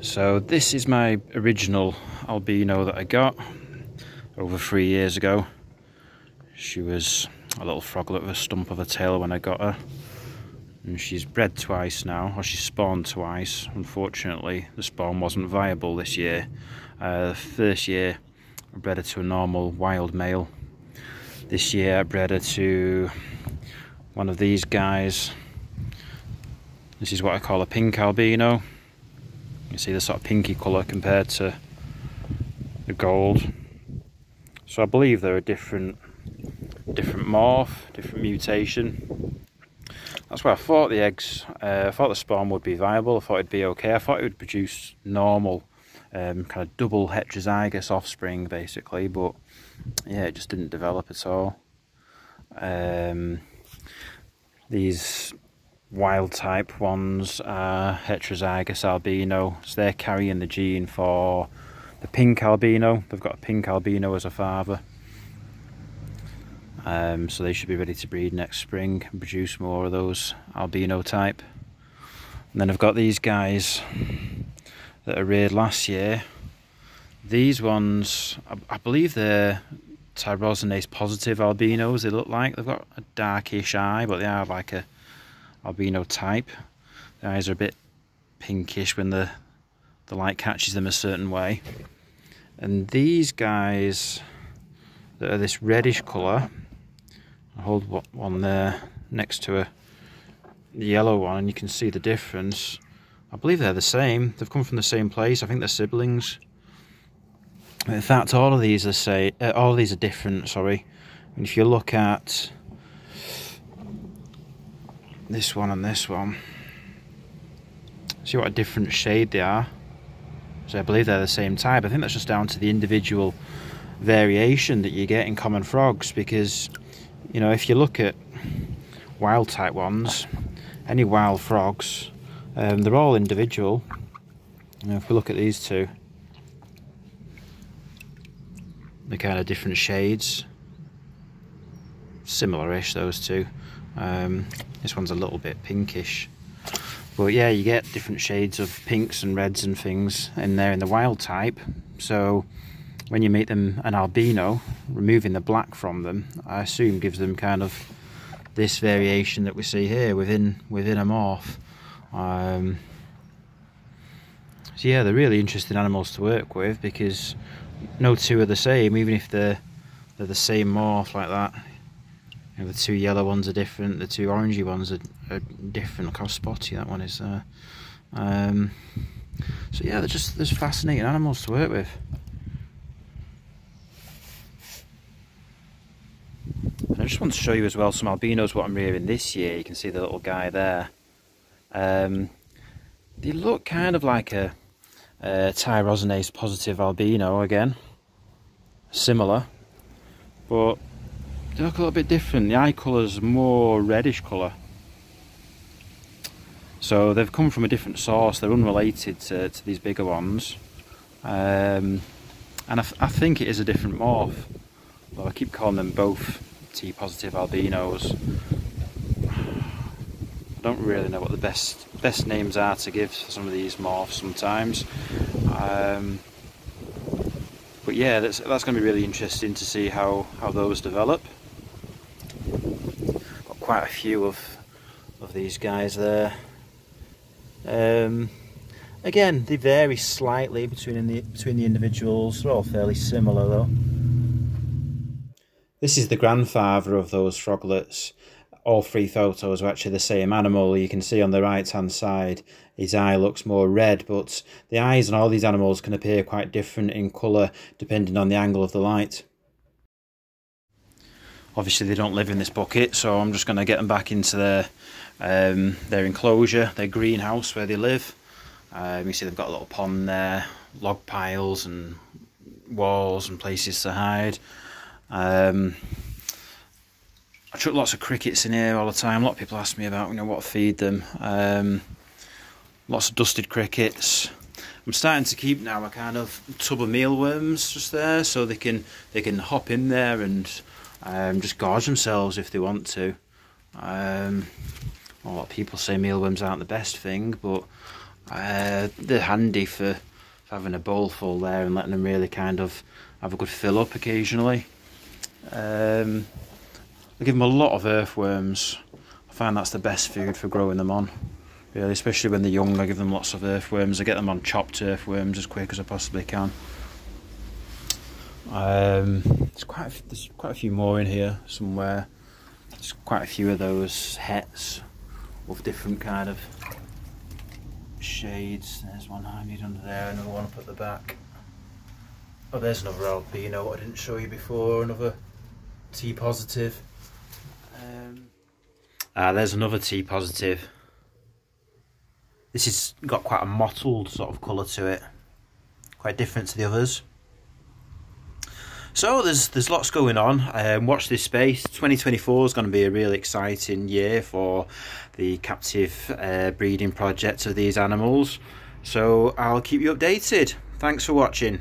So this is my original albino that I got over three years ago. She was a little froglet with a stump of a tail when I got her. And she's bred twice now, or she's spawned twice. Unfortunately, the spawn wasn't viable this year. Uh, the first year, I bred her to a normal wild male. This year, I bred her to one of these guys. This is what I call a pink albino. You see the sort of pinky colour compared to the gold. So I believe they're a different different morph, different mutation. That's why I thought the eggs, uh, I thought the spawn would be viable, I thought it'd be okay. I thought it would produce normal, um, kind of double heterozygous offspring basically, but yeah, it just didn't develop at all. Um, these wild type ones are heterozygous albino, so they're carrying the gene for the pink albino. They've got a pink albino as a father. Um, so they should be ready to breed next spring and produce more of those albino type. And then I've got these guys that are reared last year. These ones, I, I believe they're tyrosinase positive albinos. They look like they've got a darkish eye, but they are like a albino type. The eyes are a bit pinkish when the the light catches them a certain way. And these guys that are this reddish colour I hold one there next to a yellow one and you can see the difference. I believe they're the same. They've come from the same place. I think they're siblings. In fact, all of these are say uh, all of these are different. Sorry, and if you look at this one and this one, see what a different shade they are. So I believe they're the same type. I think that's just down to the individual variation that you get in common frogs because you know if you look at wild type ones any wild frogs um, they're all individual. Know, if we look at these two they're kind of different shades. Similar-ish those two. Um, this one's a little bit pinkish. But yeah you get different shades of pinks and reds and things in there in the wild type. So when you make them an albino, removing the black from them, I assume gives them kind of this variation that we see here within within a morph. Um, so yeah, they're really interesting animals to work with because no two are the same, even if they're they're the same morph like that. You know, the two yellow ones are different, the two orangey ones are, are different. Look how spotty that one is there. Um, so yeah, they're just there's fascinating animals to work with. I just want to show you as well some albinos what I'm rearing this year. You can see the little guy there. Um, they look kind of like a, a tyrosinase positive albino again. Similar. But they look a little bit different. The eye colour's more reddish colour. So they've come from a different source. They're unrelated to, to these bigger ones. Um, and I, I think it is a different morph. Well, I keep calling them both T positive albinos. Don't really know what the best best names are to give for some of these morphs sometimes. Um, but yeah, that's that's going to be really interesting to see how how those develop. Got quite a few of of these guys there. Um, again, they vary slightly between the between the individuals. They're all fairly similar though. This is the grandfather of those froglets. All three photos are actually the same animal. You can see on the right hand side his eye looks more red, but the eyes on all these animals can appear quite different in colour depending on the angle of the light. Obviously they don't live in this bucket, so I'm just going to get them back into their, um, their enclosure, their greenhouse where they live. Um, you see they've got a little pond there, log piles and walls and places to hide. Um, I chuck lots of crickets in here all the time. A lot of people ask me about you know what to feed them. Um, lots of dusted crickets. I'm starting to keep now a kind of tub of mealworms just there, so they can they can hop in there and um, just gorge themselves if they want to. Um, a lot of people say mealworms aren't the best thing, but uh, they're handy for, for having a bowl full there and letting them really kind of have a good fill up occasionally. Um, I give them a lot of earthworms. I find that's the best food for growing them on really, especially when they're young. I give them lots of earthworms. I get them on chopped earthworms as quick as I possibly can. Um, there's quite a, there's quite a few more in here somewhere. There's quite a few of those hets of different kind of shades. There's one I need under there, another one up at the back. Oh, there's another albino You know what I didn't show you before, another T positive. Ah, there's another T positive. This has got quite a mottled sort of colour to it. Quite different to the others. So there's there's lots going on. Um, watch this space. 2024 is going to be a really exciting year for the captive uh, breeding project of these animals. So I'll keep you updated. Thanks for watching.